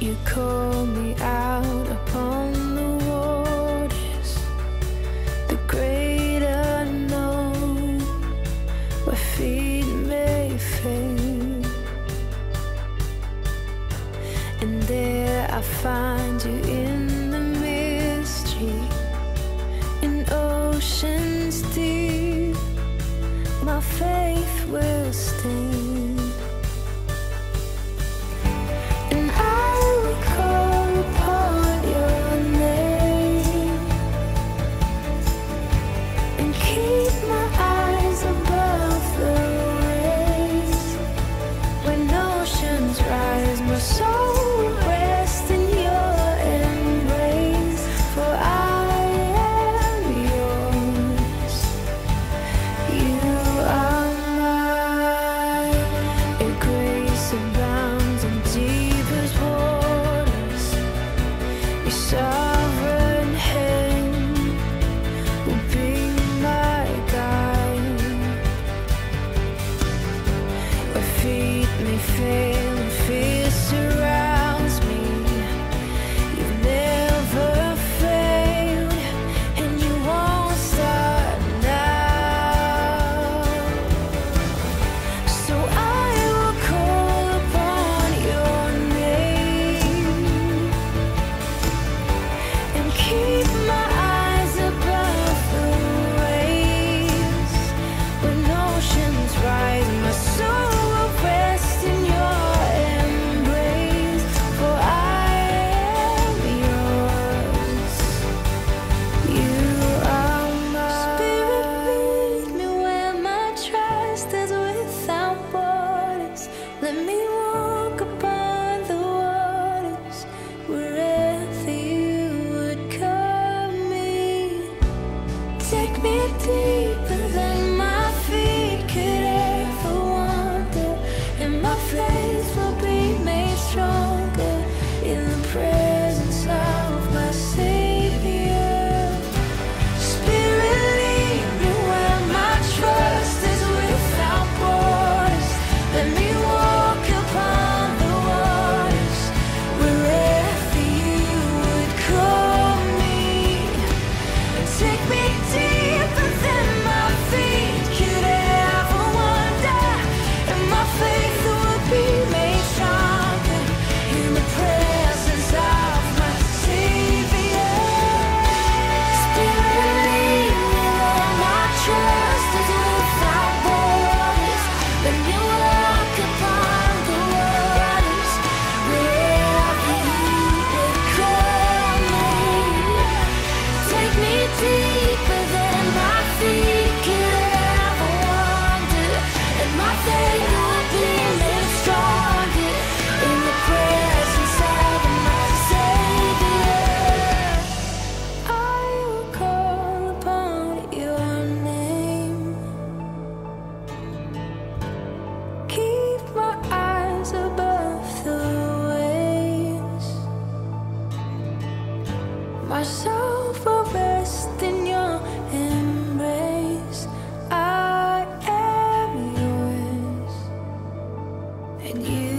You call me out upon the waters, the great unknown, where feet may fail. And there I find you in the mystery, in oceans deep. My faith will stand. and you